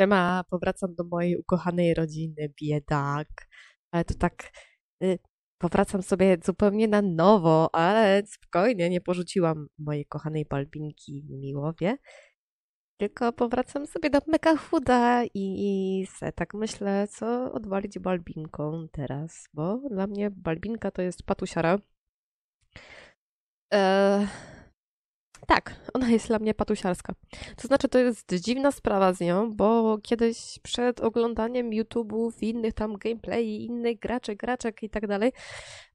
Siema, powracam do mojej ukochanej rodziny, biedak. Ale to tak, y, powracam sobie zupełnie na nowo, ale spokojnie, nie porzuciłam mojej kochanej Balbinki Miłowie, tylko powracam sobie do Mega Huda i, i se tak myślę, co odwalić Balbinką teraz, bo dla mnie Balbinka to jest patusiara. Eee, tak, ona jest dla mnie patusiarska. To znaczy, to jest dziwna sprawa z nią, bo kiedyś przed oglądaniem YouTube'ów innych tam gameplay innych graczek, graczek i tak dalej,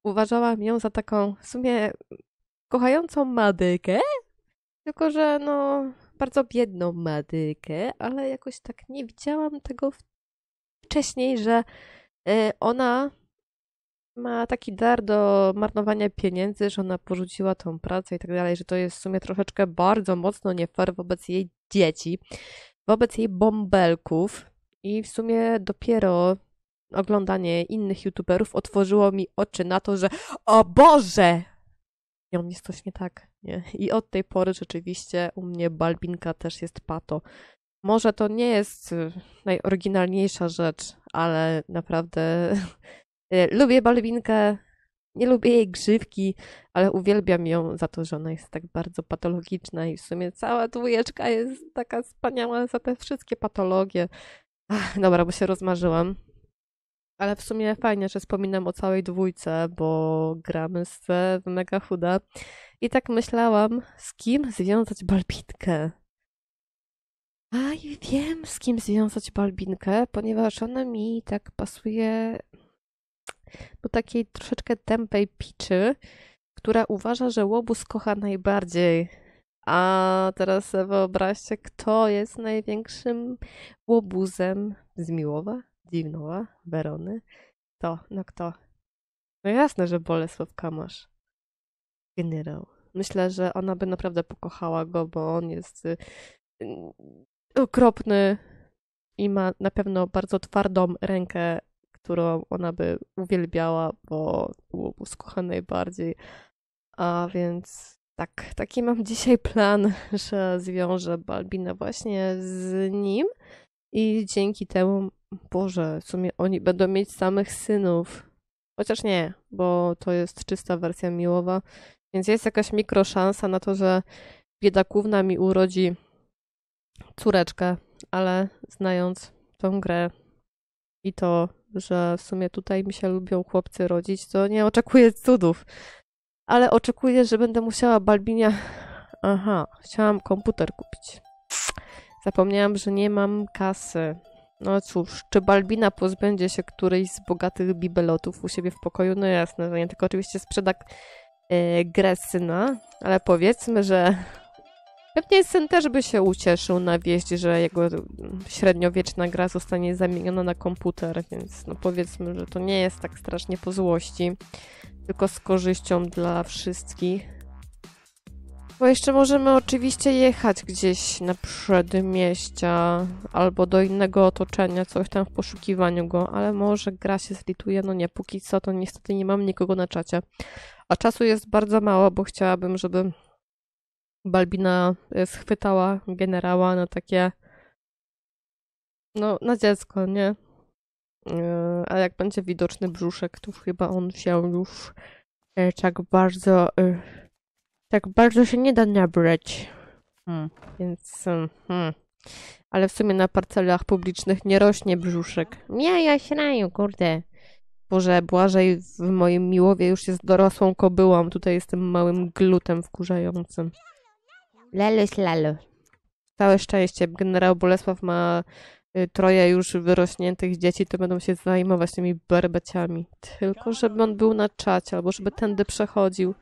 uważałam ją za taką w sumie kochającą madykę, tylko że no bardzo biedną madykę, ale jakoś tak nie widziałam tego wcześniej, że y, ona ma taki dar do marnowania pieniędzy, że ona porzuciła tą pracę i tak dalej, że to jest w sumie troszeczkę bardzo mocno nie fair wobec jej dzieci, wobec jej bąbelków i w sumie dopiero oglądanie innych youtuberów otworzyło mi oczy na to, że o Boże! Ją jest coś nie tak, nie? I od tej pory rzeczywiście u mnie Balbinka też jest pato. Może to nie jest y, najoryginalniejsza rzecz, ale naprawdę lubię Balwinkę, nie lubię jej grzywki, ale uwielbiam ją za to, że ona jest tak bardzo patologiczna i w sumie cała dwójeczka jest taka wspaniała za te wszystkie patologie. Ach, dobra, bo się rozmarzyłam. Ale w sumie fajnie, że wspominam o całej dwójce, bo gramy z Mega Huda. I tak myślałam, z kim związać Balbinkę. A i wiem, z kim związać Balbinkę, ponieważ ona mi tak pasuje do takiej troszeczkę tępej piczy, która uważa, że łobuz kocha najbardziej. A teraz wyobraźcie, kto jest największym łobuzem z Miłowa, Dziwnowa, Werony. To, no kto? No jasne, że Bolesław Kamasz. Generał. Myślę, że ona by naprawdę pokochała go, bo on jest y, okropny i ma na pewno bardzo twardą rękę którą ona by uwielbiała, bo łobuz kocha najbardziej. A więc tak, taki mam dzisiaj plan, że zwiążę Balbinę właśnie z nim i dzięki temu, Boże, w sumie oni będą mieć samych synów. Chociaż nie, bo to jest czysta wersja miłowa, więc jest jakaś mikroszansa na to, że biedakówna mi urodzi córeczkę, ale znając tą grę i to że w sumie tutaj mi się lubią chłopcy rodzić, to nie oczekuję cudów. Ale oczekuję, że będę musiała Balbinia... Aha, chciałam komputer kupić. Zapomniałam, że nie mam kasy. No cóż, czy Balbina pozbędzie się którejś z bogatych bibelotów u siebie w pokoju? No jasne, że nie, tylko oczywiście sprzeda e, ale powiedzmy, że Pewnie syn też by się ucieszył na wieść, że jego średniowieczna gra zostanie zamieniona na komputer, więc no powiedzmy, że to nie jest tak strasznie po złości, tylko z korzyścią dla wszystkich. Bo jeszcze możemy oczywiście jechać gdzieś na przedmieścia albo do innego otoczenia, coś tam w poszukiwaniu go, ale może gra się zlituje. No nie, póki co to niestety nie mam nikogo na czacie. A czasu jest bardzo mało, bo chciałabym, żeby Balbina e, schwytała generała na takie no, na dziecko, nie? E, a jak będzie widoczny brzuszek, to chyba on się już e, tak bardzo tak bardzo się nie da nabrać. Hmm, więc hmm. Ale w sumie na parcelach publicznych nie rośnie brzuszek. Nie, ja śraju, kurde. Boże, Błażej w moim Miłowie już jest dorosłą kobyłą. Tutaj jestem małym glutem wkurzającym. Leluś, lelu. Całe szczęście. Generał Bolesław ma y, troje już wyrośniętych dzieci, to będą się zajmować tymi berbeciami. Tylko żeby on był na czacie, albo żeby tędy przechodził.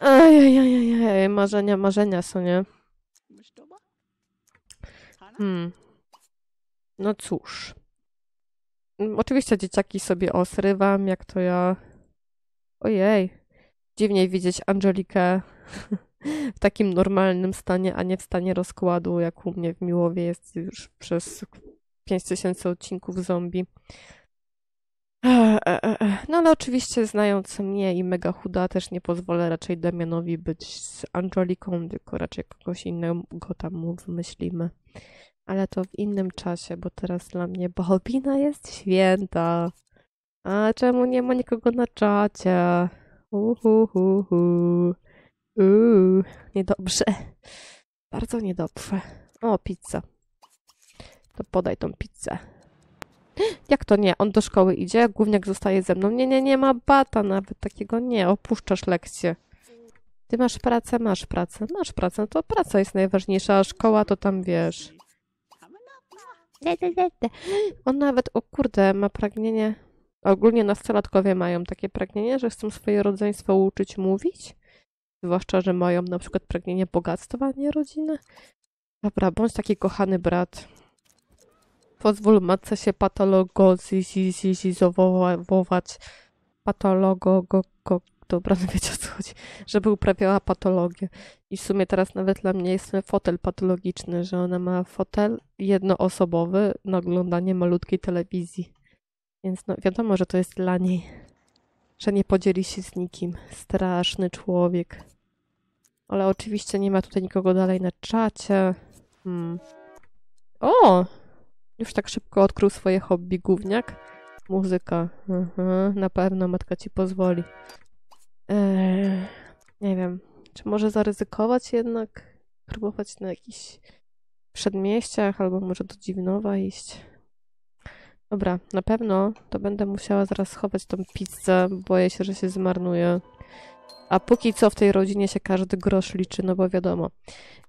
Ajajajajaj, marzenia, marzenia są, nie? Hmm. No cóż. Mm, oczywiście dzieciaki sobie osrywam, jak to ja... Ojej. Dziwniej widzieć Angelikę w takim normalnym stanie, a nie w stanie rozkładu, jak u mnie w Miłowie jest już przez 5000 odcinków zombie. E, e, e, no ale oczywiście znając mnie i mega chuda też nie pozwolę raczej Damianowi być z Angeliką, tylko raczej kogoś innego tam mu wymyślimy. Ale to w innym czasie, bo teraz dla mnie Balbina jest święta. A czemu nie ma nikogo na czacie? Uhuhuhu. Uuu, niedobrze. Bardzo niedobrze. O, pizza. To podaj tą pizzę. Jak to nie? On do szkoły idzie, główniak zostaje ze mną. Nie, nie, nie ma bata nawet takiego. Nie, opuszczasz lekcję. Ty masz pracę, masz pracę, masz pracę. To praca jest najważniejsza, a szkoła to tam wiesz. On nawet, o kurde, ma pragnienie. Ogólnie nastolatkowie mają takie pragnienie, że chcą swoje rodzeństwo uczyć mówić. Zwłaszcza, że mają na przykład pragnienie bogactwa, nie rodziny. Dobra, bądź taki kochany brat. Pozwól matce się patologozizować. Patologo, go, go, dobra, no wiecie o co chodzi. Żeby uprawiała patologię. I w sumie teraz nawet dla mnie jest fotel patologiczny, że ona ma fotel jednoosobowy na oglądanie malutkiej telewizji. Więc no wiadomo, że to jest dla niej. Że nie podzieli się z nikim. Straszny człowiek. Ale oczywiście nie ma tutaj nikogo dalej na czacie. Hmm. O! Już tak szybko odkrył swoje hobby gówniak. Muzyka. Mhm, na pewno matka ci pozwoli. Eee, nie wiem. Czy może zaryzykować jednak? Próbować na jakichś przedmieściach albo może do Dziwnowa iść. Dobra, na pewno to będę musiała zaraz schować tą pizzę. Boję się, że się zmarnuje. A póki co w tej rodzinie się każdy grosz liczy, no bo wiadomo.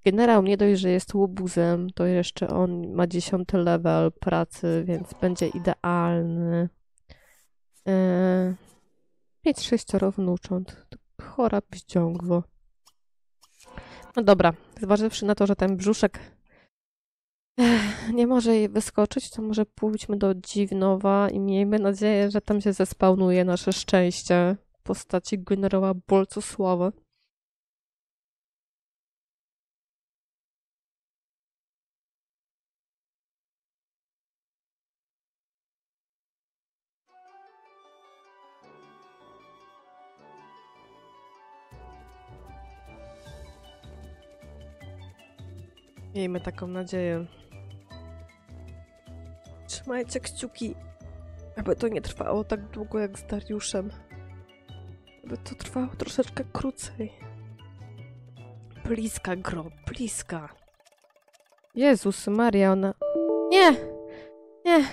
Generał nie dość, że jest łobuzem, to jeszcze on ma dziesiąty level pracy, więc będzie idealny. Eee, mieć sześcioro wnucząt. Chora bździągwo. No dobra, zważywszy na to, że ten brzuszek nie może jej wyskoczyć, to może pójdźmy do Dziwnowa i miejmy nadzieję, że tam się zespawnuje nasze szczęście w postaci generała Bolcosława. Miejmy taką nadzieję. Trzymajcie kciuki, aby to nie trwało tak długo jak z Dariuszem. Aby to trwało troszeczkę krócej. Bliska, gro, bliska. Jezus Maria, ona... Nie! Nie!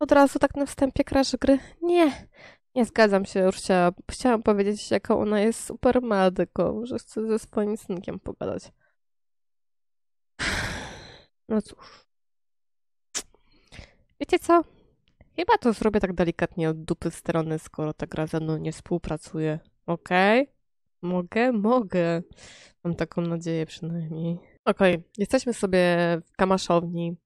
Od razu tak na wstępie krasz gry. Nie! Nie zgadzam się, już chciałam, chciałam powiedzieć, jaką ona jest super medyką, że ze swoim synkiem pogadać. No cóż. Wiecie co? Chyba to zrobię tak delikatnie od dupy strony, skoro ta gra ze mną nie współpracuje. Okej? Okay? Mogę? Mogę. Mam taką nadzieję przynajmniej. Okej, okay. jesteśmy sobie w kamaszowni,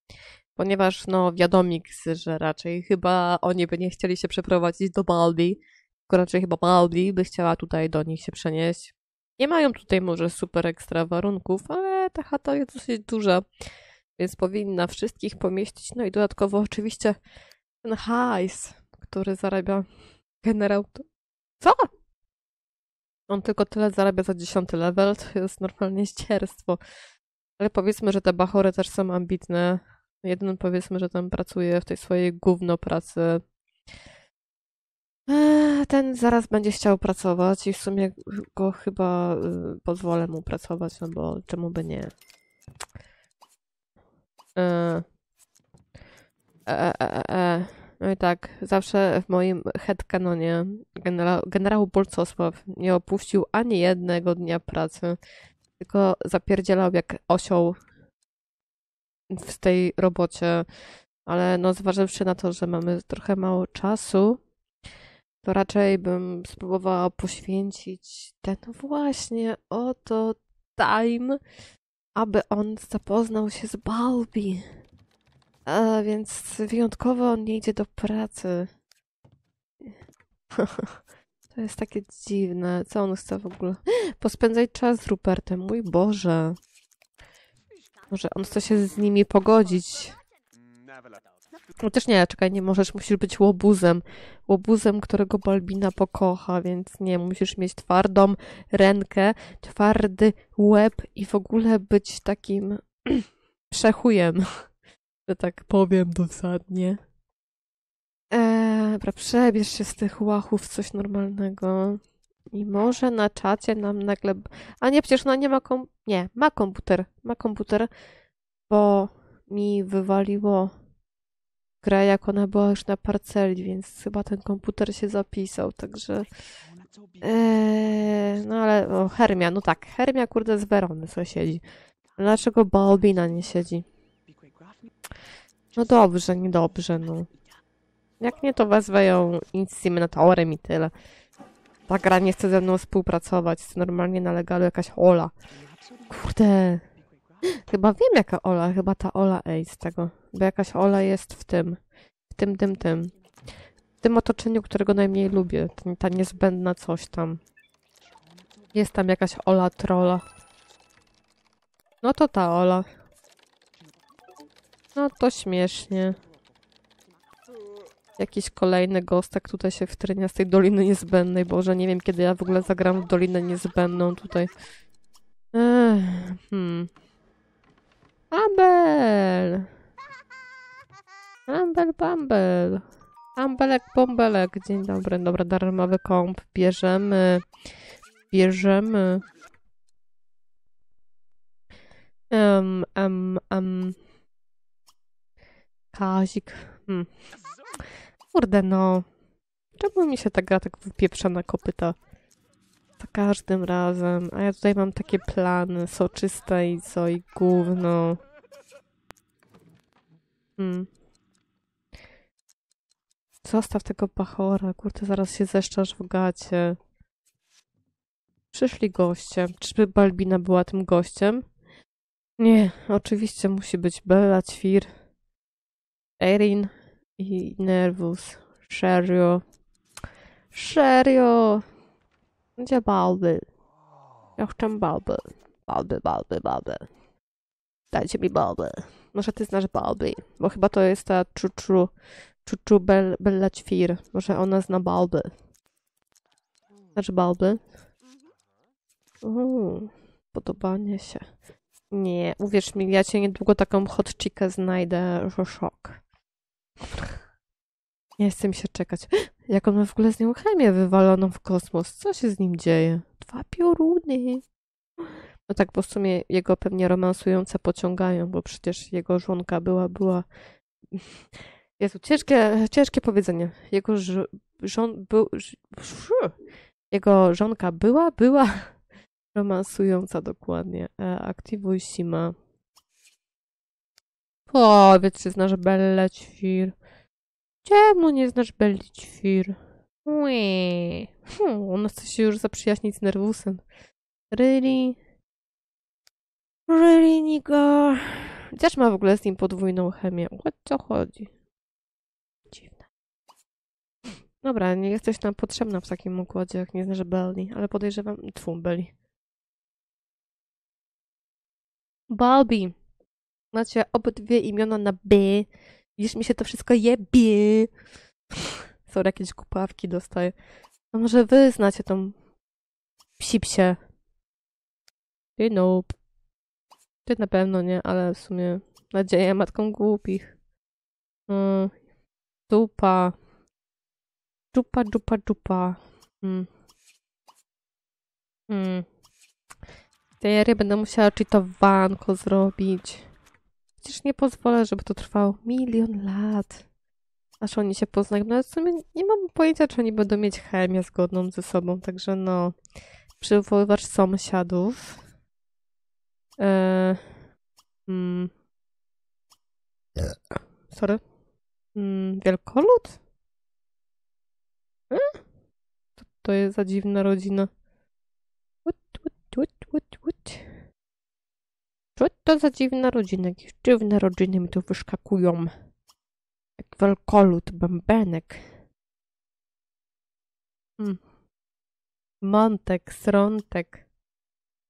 ponieważ no wiadomiks, że raczej chyba oni by nie chcieli się przeprowadzić do Baldi, tylko raczej chyba Baldi by chciała tutaj do nich się przenieść. Nie mają tutaj może super ekstra warunków, ale ta chata jest dosyć duża więc powinna wszystkich pomieścić. No i dodatkowo oczywiście ten hajs, który zarabia generał. Co? On tylko tyle zarabia za dziesiąty level, to jest normalnie ścierstwo. Ale powiedzmy, że te bachory też są ambitne. Jeden powiedzmy, że tam pracuje w tej swojej gówno pracy. Eee, ten zaraz będzie chciał pracować i w sumie go chyba y, pozwolę mu pracować, no bo czemu by nie. E, e, e, e, No i tak, zawsze w moim headcanonie generał, generał Bolcosław nie opuścił ani jednego dnia pracy, tylko zapierdzielał jak osioł w tej robocie. Ale no zważywszy na to, że mamy trochę mało czasu, to raczej bym spróbowała poświęcić ten właśnie oto time aby on zapoznał się z Balbi. A więc wyjątkowo on nie idzie do pracy. to jest takie dziwne. Co on chce w ogóle? Pospędzać czas z Rupertem. Mój Boże. Może on chce się z nimi pogodzić. No też nie, czekaj, nie możesz, musisz być łobuzem. Łobuzem, którego Balbina pokocha, więc nie, musisz mieć twardą rękę, twardy łeb i w ogóle być takim przechujem. że tak powiem dosadnie. Eee, dobra, przebierz się z tych łachów coś normalnego. I może na czacie nam nagle... A nie, przecież ona nie ma kom... Nie, ma komputer. Ma komputer, bo mi wywaliło grę, jak ona była już na parceli, więc chyba ten komputer się zapisał, także... Eee, no ale... O, Hermia, no tak. Hermia, kurde, z Werony co siedzi. Dlaczego Balbina nie siedzi? No dobrze, niedobrze, no. Jak nie, to wezwę ją inseminatorem i tyle. Ta gra nie chce ze mną współpracować. Jest normalnie na legalu jakaś Ola. Kurde. Chyba wiem jaka Ola. Chyba ta Ola ej z tego. Bo jakaś Ola jest w tym. W tym, tym, tym. W tym otoczeniu, którego najmniej lubię. Ta- niezbędna coś tam. Jest tam jakaś Ola trolla. No to ta Ola. No to śmiesznie. Jakiś kolejny gostek tutaj się wtrynia z tej Doliny Niezbędnej. Boże, nie wiem kiedy ja w ogóle zagram w Dolinę Niezbędną tutaj. Ech, hmm. Ambel! Ambel, bambel. Ambelek, bąbelek. Dzień dobry, dobra, darmowy komp. Bierzemy. Bierzemy. Um, um, um. Kazik. Hmm. Kurde no. Czemu mi się ta gra tak wypieprza na kopyta? Za każdym razem. A ja tutaj mam takie plany soczyste i co i gówno. Hmm. Zostaw tego pachora. Kurde, zaraz się zeszczasz w gacie. Przyszli goście. Czyżby Balbina była tym gościem? Nie, oczywiście musi być Bella, Ćwir, Erin i Nervus. Serio. Serio. Gdzie Balby? Ja chcę Balby. Balby, Balby, Balby. Dajcie mi Balby. Może ty znasz Balby, bo chyba to jest ta Czuczu, Czuczu Bel, Bella Ćwir. Może ona zna Balby. Znasz Balby? Uuu, podobanie się. Nie, uwierz mi, ja cię niedługo taką hot chickę znajdę, że szok. Nie chcę mi się czekać. Jak on ma w ogóle z nią chemię wywaloną w kosmos? Co się z nim dzieje? Dwa pioruny. No tak, bo w sumie jego pewnie romansujące pociągają, bo przecież jego żonka była, była... Jezu, ciężkie, ciężkie powiedzenie. Jego ż, żon... Był, jego żonka była, była romansująca dokładnie. E, aktywuj Sima. Powiedz, czy znasz Bellę Ćwir. Czemu nie znasz Belli Ćwir? Ui. Hmm, ona chce się już zaprzyjaźnić z Nerwusem. Really? Really, Nigo? Też ma w ogóle z nim podwójną chemię. O co chodzi? Dziwne. Dobra, nie jesteś nam potrzebna w takim układzie, jak nie znasz Belli, ale podejrzewam... Tfu, Belli. Bobby. Macie obydwie imiona na B. Widzisz, mi się to wszystko jebie. Sorry, jakieś kupawki dostaję. A może wy znacie tą psipsię? Ty nope. Ty na pewno nie, ale w sumie nadzieję matką głupich. Mm. Dupa. Dupa, dupa, dupa. Mm. Mm. Ery będę musiała cheatowanko zrobić. Przecież nie pozwolę, żeby to trwało milion lat. Aż oni się poznają. No w sumie nie mam pojęcia, czy oni będą mieć chemię zgodną ze sobą. Także no, przywoływacz sąsiadów. Eee, mm, sorry. Mm, wielkolud? E? Co to jest za dziwna rodzina? What, what, what, what? Co to za dziwna rodzina? Jakieś dziwne rodziny mi tu wyskakują. Jak wielkolud, bębenek. Hmm. Montek, Srontek.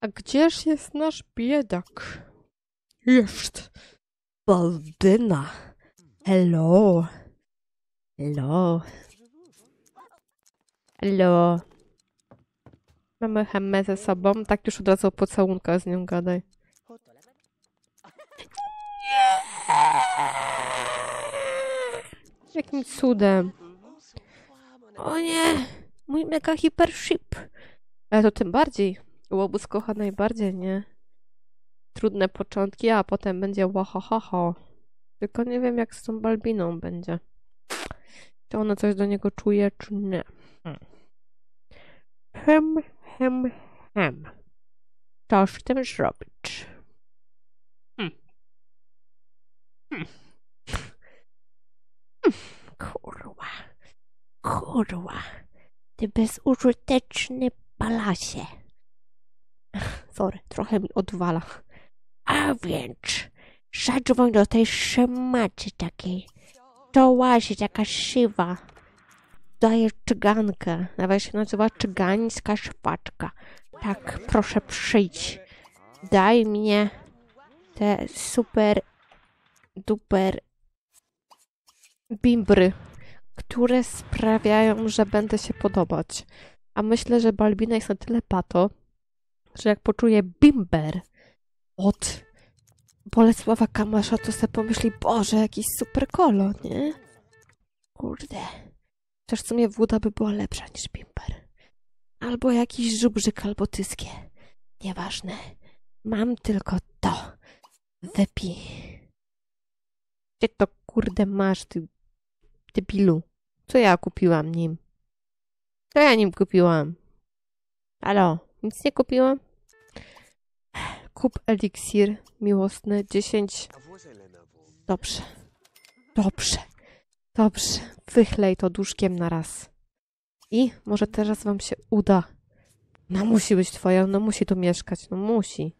A gdzież jest nasz biedak? Jest. Baldyna. Hello. Hello. Hello. Mamy Hemmę ze sobą. Tak już od razu o pocałunkach z nią gadaj. Jakim cudem? O nie! Mój mega hiper ship. Ale to tym bardziej. Łobuz kocha najbardziej, nie? Trudne początki, a potem będzie łahahaha. Tylko nie wiem, jak z tą Balbiną będzie. Czy ona coś do niego czuje, czy nie. Hem, hem, hem. Coś z tym zrobić. Hmm. Hmm. Hmm. Kurwa. Kurwa. Ty bezużyteczny palasie. Sorry, trochę mi odwala. A więc, zadzwoń do tej szmaty takiej. To łazi taka siwa. Daje czygankę. Nawet się nazywa czygańska szpaczka. Tak, proszę przyjdź. Daj mnie te super duper bimbry, które sprawiają, że będę się podobać. A myślę, że Balbina jest na tyle pato, że jak poczuje bimber od Bolesława Kamasza, to sobie pomyśli, Boże, jakiś super kolo, nie? Kurde. Chociaż w sumie woda by była lepsza niż bimber. Albo jakiś żubrzyk, albo tyskie. Nieważne. Mam tylko to. Wypij. Gdzie to kurde masz, ty debilu? Co ja kupiłam nim? Co ja nim kupiłam? Halo, nic nie kupiłam? Kup eliksir miłosny 10. Dobrze. Dobrze. Dobrze. Wychlej to duszkiem na raz. I może teraz wam się uda. No musi być twoja, no musi tu mieszkać, no musi.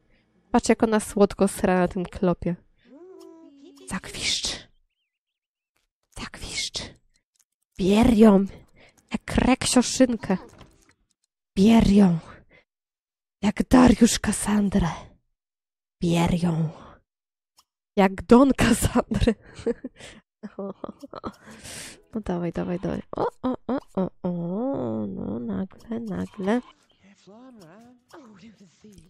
Patrz jak ona słodko sra na tym klopie. Zakwiszcz. Zakwiszcz. Bier ją. Jak reksioszynnkę. Bier ją. Jak Dariusz Kasandrę. Bier ją. Jak Don Kasandry. No dawaj, dawaj, dawaj. O, o, o, o, o. No nagle, nagle.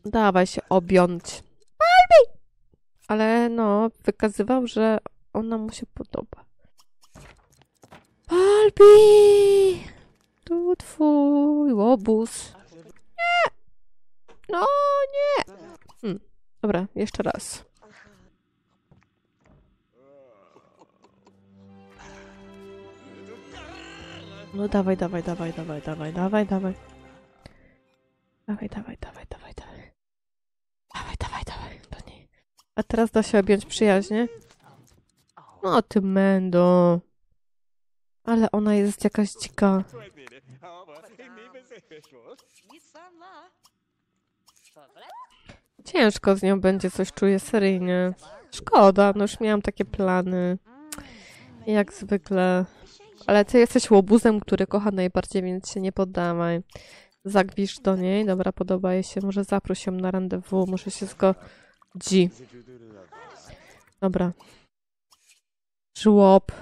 Dawaj się objąć. Barbie! Ale no, wykazywał, że ona mu się podoba. Barbie! Tu twój łobuz. Nie! No nie! Hmm. Dobra, jeszcze raz. No dawaj, dawaj, dawaj, dawaj, dawaj, dawaj, dawaj. Dawaj, dawaj, dawaj, dawaj, dawaj. Dawaj, dawaj, dawaj, do niej. A teraz da się objąć przyjaźnie? No ty mendo. Ale ona jest jakaś dzika. Ciężko z nią będzie coś czuję seryjnie. Szkoda, no już miałam takie plany. Jak zwykle. Ale ty jesteś łobuzem, który kocha najbardziej, więc się nie poddawaj. Zagwisz do niej. Dobra, podoba jej się. Może zaproś ją na randewu. Muszę się zgodzi. Dobra. Żłob.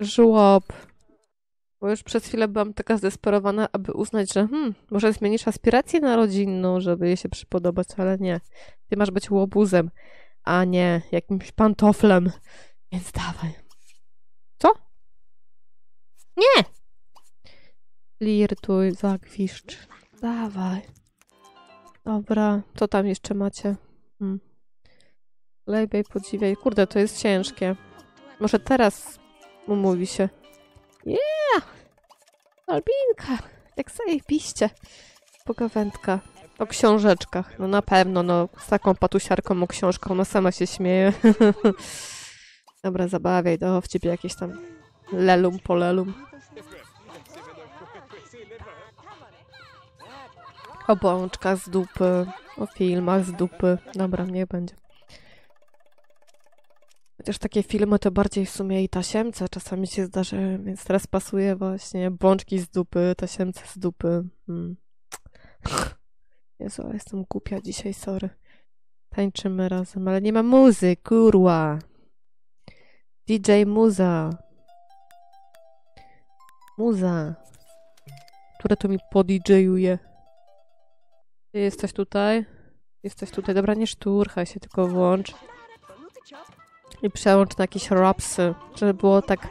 Żłob. Bo już przez chwilę byłam taka zdesperowana, aby uznać, że hmm, może zmienisz aspirację na rodzinną, żeby jej się przypodobać, ale nie. Ty masz być łobuzem, a nie jakimś pantoflem. Więc dawaj. Co? Nie! Flirtuj, zagwiszcz. Dawaj. Dobra, co tam jeszcze macie? Hmm. Lepiej podziwiaj. Kurde, to jest ciężkie. Może teraz umówi się. Yeah! Albinka! Jak zajebiście. Pogawędka. O książeczkach. No na pewno, no z taką patusiarką o książką, ona sama się śmieje. Dobra, zabawiaj, dowcip jakieś tam lelum polelum. O bączkach z dupy, o filmach z dupy. Dobra, niech będzie. Chociaż takie filmy to bardziej w sumie i tasiemce czasami się zdarzy, więc teraz pasuje właśnie bączki z dupy, tasiemce z dupy. Hmm. Jezu, jestem głupia dzisiaj, sorry. Tańczymy razem, ale nie ma muzy, kurwa. DJ Muza. Muza. Która to mi podidżejuje. Ty jesteś tutaj? Jesteś tutaj. Dobra, nie szturchaj się, tylko włącz. I przełącz na jakieś rapsy, żeby było tak,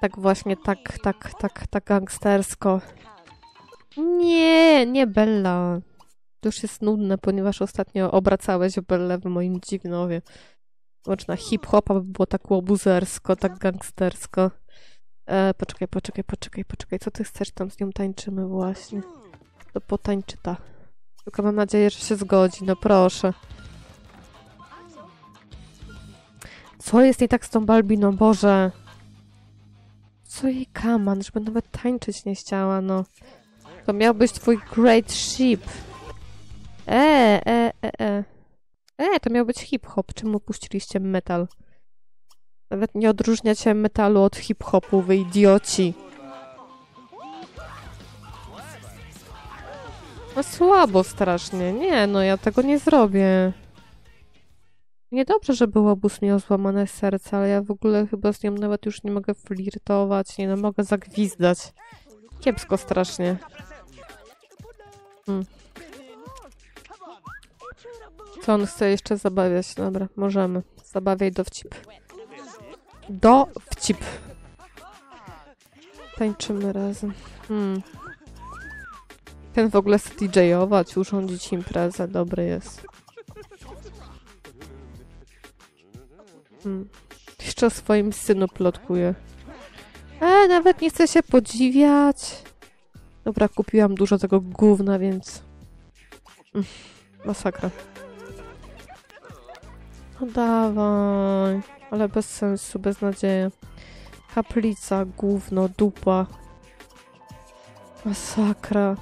tak właśnie, tak, tak, tak, tak gangstersko. Nie, nie Bella. To już jest nudne, ponieważ ostatnio obracałeś Bellę w moim dziwnowie. Łącz na hip-hopa, by było tak łobuzersko, tak gangstersko. E, poczekaj, poczekaj, poczekaj, poczekaj. Co ty chcesz? Tam z nią tańczymy właśnie. To potańczy ta. Tylko mam nadzieję, że się zgodzi. No proszę. Co jest nie tak z tą Balbiną? Boże. Co jej kaman, żeby nawet tańczyć nie chciała, no. To miał być twój great ship. E, e, e, e. E, to miał być hip-hop. Czemu puściliście metal? Nawet nie odróżniacie metalu od hip-hopu, wy idioci. No słabo strasznie. Nie, no ja tego nie zrobię. Niedobrze, że był obóz miał złamane serce, ale ja w ogóle chyba z nią nawet już nie mogę flirtować, nie no, mogę zagwizdać. Kiepsko strasznie. Hmm. Co on chce jeszcze zabawiać? Dobra, możemy. Zabawiaj dowcip. Dowcip. Tańczymy razem. Hmm. Ten w ogóle chce DJ-ować, urządzić imprezę. Dobry jest. Hmm. Jeszcze o swoim synu plotkuje. E, nawet nie chcę się podziwiać. Dobra, kupiłam dużo tego gówna, więc... Mm, masakra. No dawaj. Ale bez sensu, bez nadziei. Kaplica, gówno, dupa. Masakra.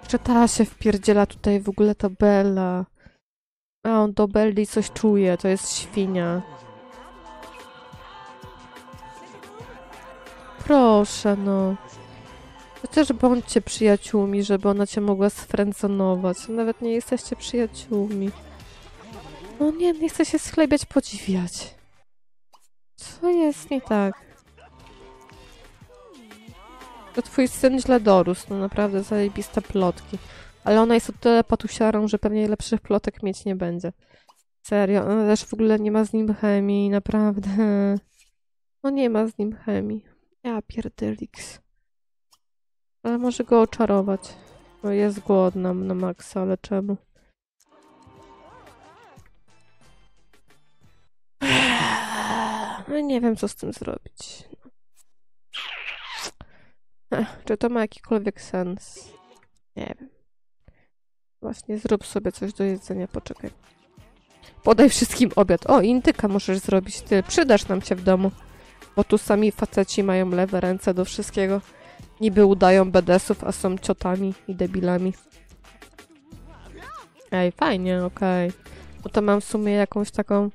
Jeszcze ta się wpierdziela tutaj w ogóle to Bella. A on do Belli coś czuje, to jest świnia. Proszę, no. Chociaż bądźcie przyjaciółmi, żeby ona cię mogła sfręconować. Nawet nie jesteście przyjaciółmi. No nie, nie chcę się schlebiać, podziwiać. Co jest nie tak? To twój syn źle dorósł, no naprawdę zajebiste plotki. Ale ona jest o tyle patusiarą, że pewnie lepszych plotek mieć nie będzie. Serio, ona też w ogóle nie ma z nim chemii, naprawdę. No nie ma z nim chemii. Ja pierdolix. Ale może go oczarować. No jest głodna na maksa, ale czemu? No nie wiem, co z tym zrobić. Ech, czy to ma jakikolwiek sens? Nie wiem. Właśnie, zrób sobie coś do jedzenia, poczekaj. Podaj wszystkim obiad. O, indyka możesz zrobić ty. Przydasz nam się w domu. Bo tu sami faceci mają lewe ręce do wszystkiego. Niby udają bedesów, a są ciotami i debilami. Ej, fajnie, okej. No to mam w sumie jakąś taką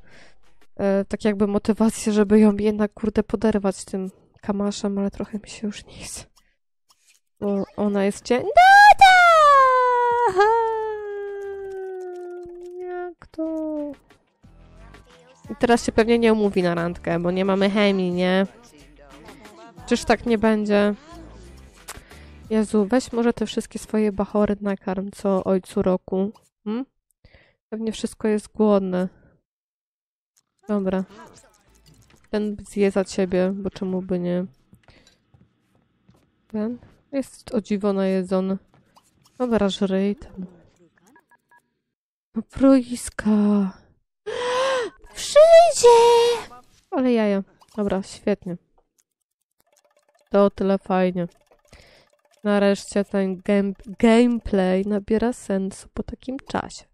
e, tak jakby motywację, żeby ją jednak kurde poderwać tym kamaszem, ale trochę mi się już nie chce. Bo ona jest cię... Dada! To? I teraz się pewnie nie umówi na randkę, bo nie mamy chemii, nie? Czyż tak nie będzie? Jezu, weź może te wszystkie swoje bachory nakarm, co ojcu roku. Hmm? Pewnie wszystko jest głodne. Dobra. Ten zje za ciebie, bo czemu by nie? Ten jest o dziwo najedzony. Dobra, żryj tam. Proiska. Przyjdzie! Ale jaja. Dobra, świetnie. To tyle fajnie. Nareszcie ten game, gameplay nabiera sensu po takim czasie.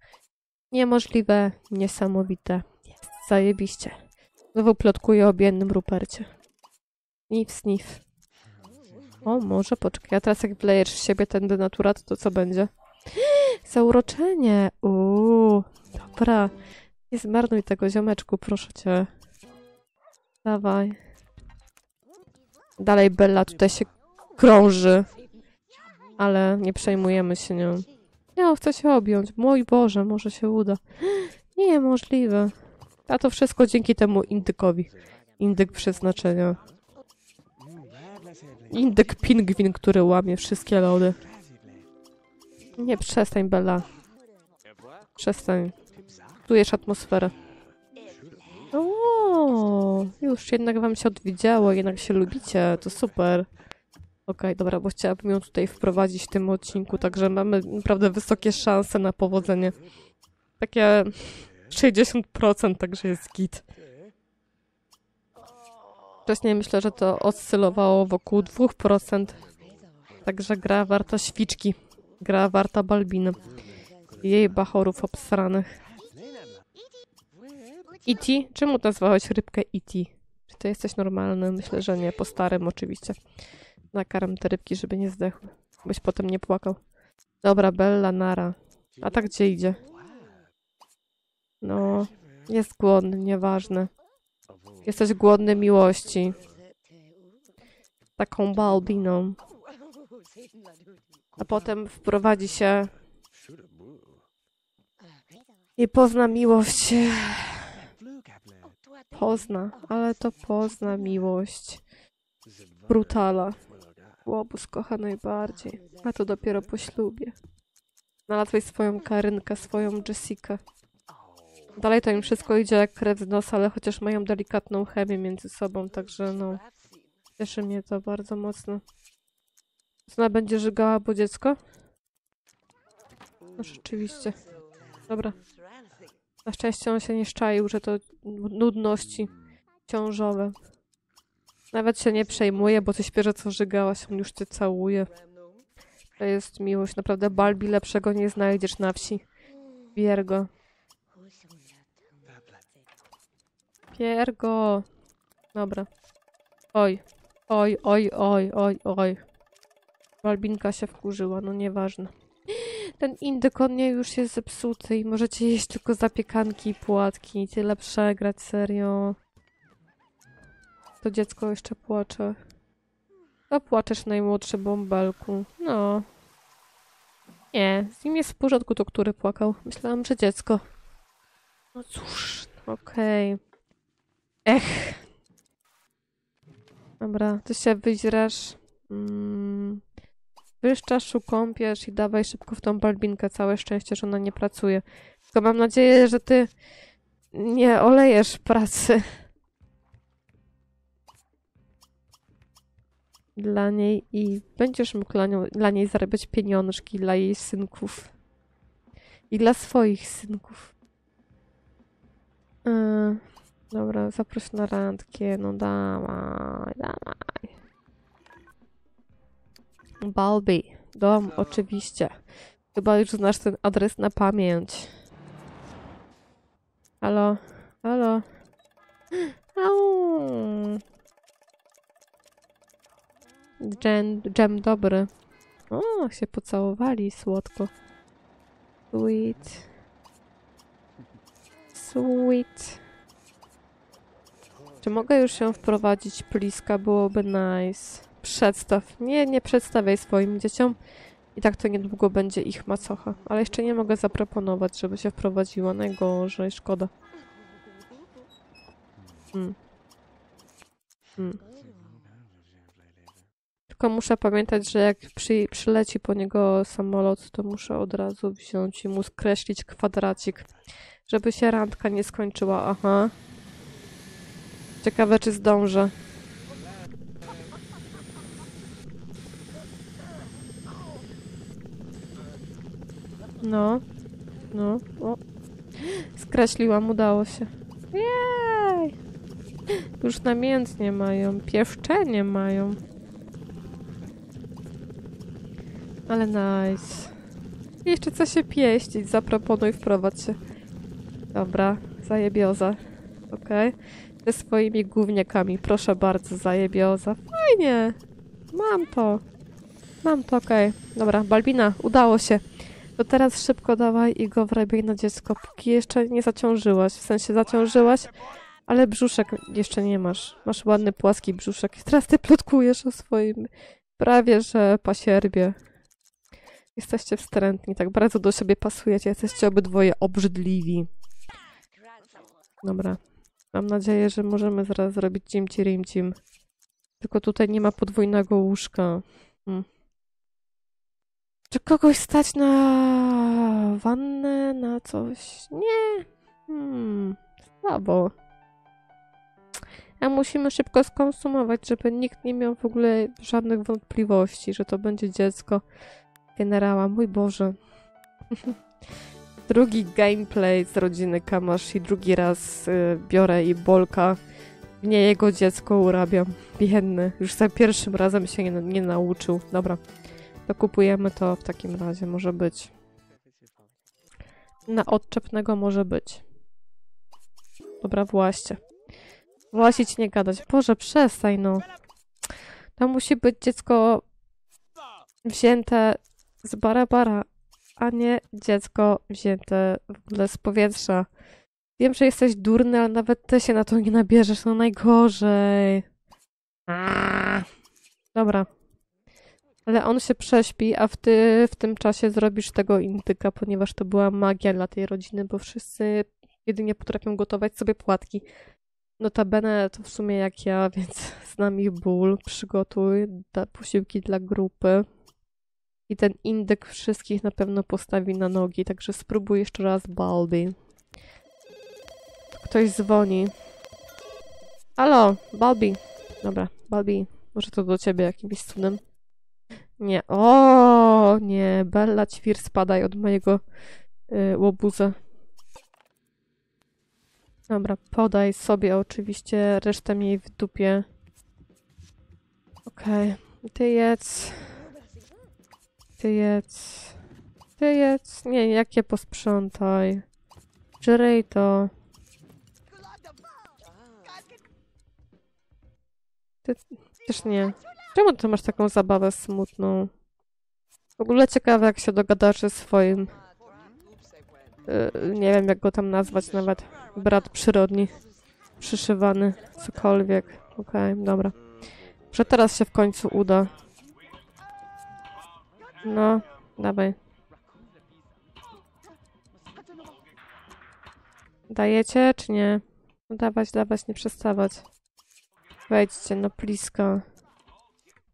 Niemożliwe, niesamowite. Jest zajebiście. Znowu plotkuję o biednym Rupercie. Snif, snif. O, może poczekaj. A teraz jak wlejesz w siebie ten denaturat, to co będzie? Zauroczenie! Uuu, dobra. Nie zmarnuj tego ziomeczku, proszę cię. Dawaj. Dalej Bella tutaj się krąży. Ale nie przejmujemy się nią. Nie, chcę się objąć. Mój Boże, może się uda. Niemożliwe. A to wszystko dzięki temu indykowi. Indyk przeznaczenia. Indyk pingwin, który łamie wszystkie lody. Nie, przestań, Bella. Przestań. Czujesz atmosferę. O, już jednak wam się odwiedziało, jednak się lubicie, to super. Okej, dobra, bo chciałabym ją tutaj wprowadzić w tym odcinku, także mamy naprawdę wysokie szanse na powodzenie. Takie 60%, także jest git. Wcześniej myślę, że to oscylowało wokół 2%. Także gra warta świczki. Gra warta Balbiny. Jej bachorów obsranych. E.T.? Czemu nazwałeś rybkę E.T.? Czy to jesteś normalny? Myślę, że nie. Po starym oczywiście. Nakaram te rybki, żeby nie zdechły. Byś potem nie płakał. Dobra, Bella, Nara. A tak gdzie idzie? No, jest głodny, nieważne. Jesteś głodny miłości. Taką balbiną. A potem wprowadzi się i pozna miłość. Pozna, ale to pozna miłość. Brutala. Łobuz kocha najbardziej. A to dopiero po ślubie. Znalazłeś swoją Karynkę, swoją Jessikę. Dalej to im wszystko idzie jak krew z nosa, ale chociaż mają delikatną chemię między sobą, także no... Cieszy mnie to bardzo mocno. Ona będzie żygała po dziecko? No rzeczywiście. Dobra. Na szczęście on się nie szczaił, że to nudności ciążowe. Nawet się nie przejmuje, bo coś pierwsze co żygałaś, on już cię całuje. To jest miłość. Naprawdę Balbi lepszego nie znajdziesz na wsi. Biergo. Piergo. Dobra. Oj. Oj, oj, oj, oj, oj. Balbinka się wkurzyła, no nieważne. Ten indyk nie już jest zepsuty i możecie jeść tylko zapiekanki i płatki. Tyle przegrać, serio. To dziecko jeszcze płacze. To płaczesz najmłodszy bąbelku. No. Nie, z nim jest w porządku to, który płakał. Myślałam, że dziecko. No cóż, okej. Ech. Dobra, ty się wyźrasz. Mm. Wyszczasz, kąpiesz i dawaj szybko w tą balbinkę. Całe szczęście, że ona nie pracuje. Tylko mam nadzieję, że ty nie olejesz pracy. Dla niej i będziesz mógł dla niej zarabiać pieniążki dla jej synków. I dla swoich synków. Yy, dobra, zaproś na randkę. No dawaj, dawaj. Balbi. Dom, oczywiście. Chyba już znasz ten adres na pamięć. Halo? Halo? Au. Dżem, dżem dobry. O, się pocałowali słodko. Sweet. Sweet. Czy mogę już się wprowadzić, pliska? Byłoby nice. Przedstaw. Nie, nie przedstawiaj swoim dzieciom. I tak to niedługo będzie ich macocha. Ale jeszcze nie mogę zaproponować, żeby się wprowadziła. Najgorzej, szkoda. Hmm. Hmm. Tylko muszę pamiętać, że jak przy, przyleci po niego samolot, to muszę od razu wziąć i mu skreślić kwadracik, żeby się randka nie skończyła. Aha. Ciekawe, czy zdążę. No. No. O. Skreśliłam, udało się. Jej! Już namiętnie mają. Pieszczenie mają. Ale nice. Jeszcze co się pieścić, zaproponuj wprowadź się. Dobra, zajebioza. Okej. Okay. Ze swoimi gówniakami, proszę bardzo, zajebioza. Fajnie. Mam to. Mam to, okej. Okay. Dobra, Balbina, udało się. To teraz szybko dawaj i go wrabiaj na dziecko, póki jeszcze nie zaciążyłaś. W sensie zaciążyłaś, ale brzuszek jeszcze nie masz. Masz ładny, płaski brzuszek. I teraz ty plotkujesz o swoim prawie, że pasierbie. Jesteście wstrętni, tak bardzo do siebie pasujecie. Jesteście obydwoje obrzydliwi. Dobra. Mam nadzieję, że możemy zaraz zrobić cimci rimcim. Tylko tutaj nie ma podwójnego łóżka. Hmm. Czy kogoś stać na wannę, na coś? Nie. Hmm, słabo. A musimy szybko skonsumować, żeby nikt nie miał w ogóle żadnych wątpliwości, że to będzie dziecko generała. Mój Boże. drugi gameplay z rodziny Kamashi. Drugi raz y, biorę i Bolka. Nie jego dziecko urabiam. Biedny. Już za pierwszym razem się nie, nie nauczył. Dobra. To kupujemy to w takim razie. Może być. Na odczepnego może być. Dobra, właśnie. Właścić nie gadać. Boże, przestań no. To musi być dziecko wzięte z barabara, a nie dziecko wzięte w ogóle z powietrza. Wiem, że jesteś durny, ale nawet ty się na to nie nabierzesz. No najgorzej. Dobra. Ale on się prześpi, a w, ty, w tym czasie zrobisz tego indyka, ponieważ to była magia dla tej rodziny, bo wszyscy jedynie potrafią gotować sobie płatki. Notabene to w sumie jak ja, więc z nami ból, przygotuj posiłki dla grupy. I ten indyk wszystkich na pewno postawi na nogi, także spróbuj jeszcze raz Balbi. Ktoś dzwoni. Halo, Balbi. Dobra, Balbi, może to do ciebie jakimś cudem. Nie, o nie, Bella, ćwir, spadaj od mojego y, łobuza. Dobra, podaj sobie oczywiście, resztę miej w dupie. Okej, okay. ty jedz. Ty jedz. Ty jedz. Nie, jakie posprzątaj. Żerej to. Ty też nie. Czemu ty masz taką zabawę smutną? W ogóle ciekawe, jak się dogadasz ze swoim... Yy, nie wiem, jak go tam nazwać nawet. Brat przyrodni. Przyszywany. Cokolwiek. Okej, okay, dobra. Że teraz się w końcu uda. No, dawaj. Dajecie, czy nie? No dawać, dawać, nie przestawać. Wejdźcie, no blisko.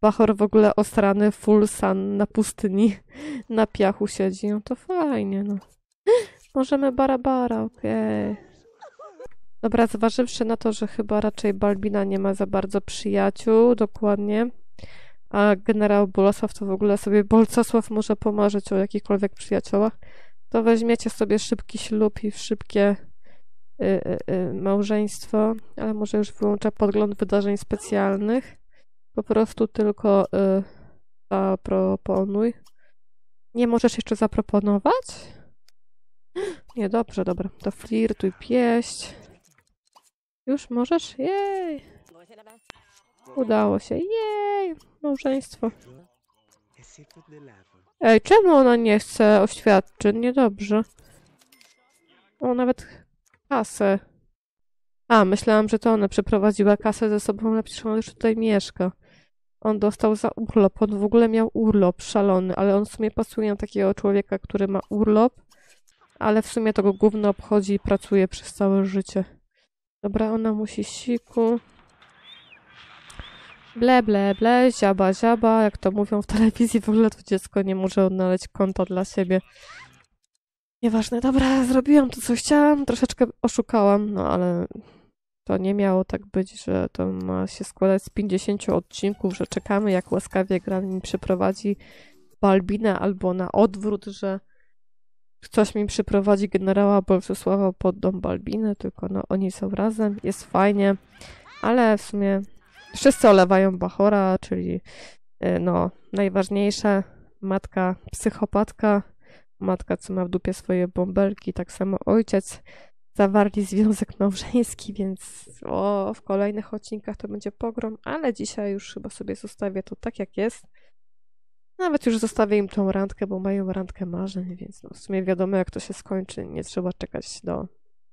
Bachor w ogóle osrany, full sun na pustyni, na piachu siedzi. No to fajnie, no. Możemy barabara, okej. Okay. Dobra, zważywszy na to, że chyba raczej Balbina nie ma za bardzo przyjaciół, dokładnie, a generał Bolesław to w ogóle sobie Bolcosław może pomarzyć o jakichkolwiek przyjaciołach, to weźmiecie sobie szybki ślub i szybkie y, y, y, małżeństwo, ale może już wyłącza podgląd wydarzeń specjalnych. Po prostu tylko y, zaproponuj. Nie możesz jeszcze zaproponować? Nie, dobrze, dobra. To flirtuj, pieść. Już możesz? Jej! Udało się. Jej! Małżeństwo. Ej, czemu ona nie chce oświadczeń? Niedobrze. O, nawet kasę. A, myślałam, że to ona przeprowadziła kasę ze sobą, ale przecież on już tutaj mieszka. On dostał za urlop. On w ogóle miał urlop szalony, ale on w sumie pasuje na takiego człowieka, który ma urlop, ale w sumie to go gówno obchodzi i pracuje przez całe życie. Dobra, ona musi siku. Ble, ble, ble, ziaba, ziaba, jak to mówią w telewizji, w ogóle to dziecko nie może odnaleźć konta dla siebie. Nieważne, dobra, zrobiłam to, co chciałam, troszeczkę oszukałam, no ale to nie miało tak być, że to ma się składać z 50 odcinków, że czekamy, jak łaskawie mi przyprowadzi Balbinę, albo na odwrót, że ktoś mi przyprowadzi generała Bolesława pod dom Balbiny, tylko no oni są razem, jest fajnie, ale w sumie wszyscy olewają Bachora, czyli y, no najważniejsze, matka psychopatka, matka co ma w dupie swoje bąbelki, tak samo ojciec, zawarli związek małżeński, więc o, w kolejnych odcinkach to będzie pogrom, ale dzisiaj już chyba sobie zostawię to tak jak jest. Nawet już zostawię im tą randkę, bo mają randkę marzeń, więc no, w sumie wiadomo jak to się skończy, nie trzeba czekać do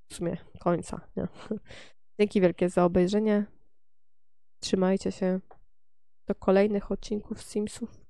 w sumie końca. Nie? Dzięki wielkie za obejrzenie. Trzymajcie się do kolejnych odcinków Simsów.